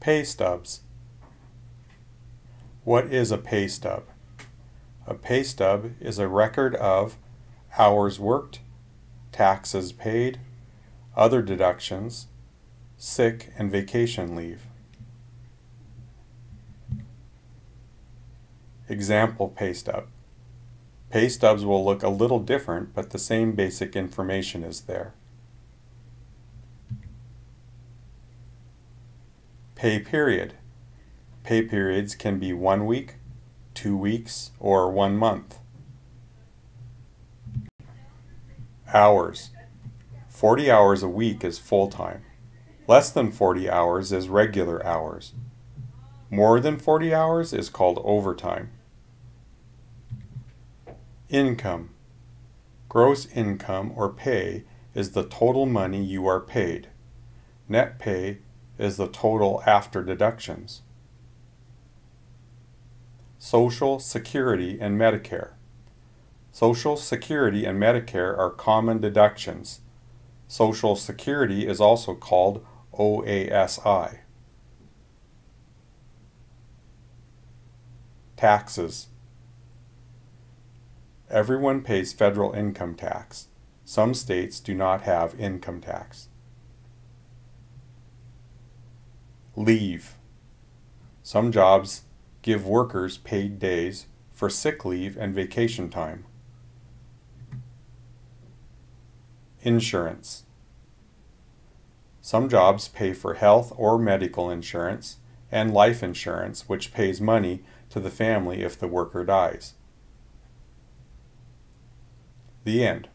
Pay stubs. What is a pay stub? A pay stub is a record of hours worked, taxes paid, other deductions, sick and vacation leave. Example pay stub. Pay stubs will look a little different, but the same basic information is there. Pay period. Pay periods can be one week, two weeks, or one month. Hours. 40 hours a week is full-time. Less than 40 hours is regular hours. More than 40 hours is called overtime. Income. Gross income or pay is the total money you are paid. Net pay is the total after deductions. Social Security and Medicare. Social Security and Medicare are common deductions. Social Security is also called OASI. Taxes. Everyone pays federal income tax. Some states do not have income tax. Leave. Some jobs give workers paid days for sick leave and vacation time. Insurance. Some jobs pay for health or medical insurance and life insurance, which pays money to the family if the worker dies. The end.